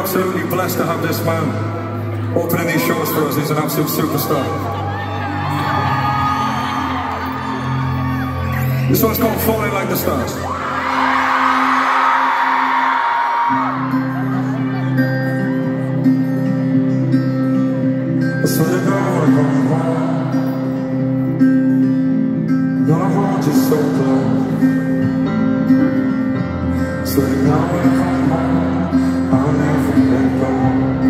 absolutely blessed to have this man opening these shows for us. He's an absolute superstar. This one's called Falling Like the Stars. So close. When I come I'm never let go.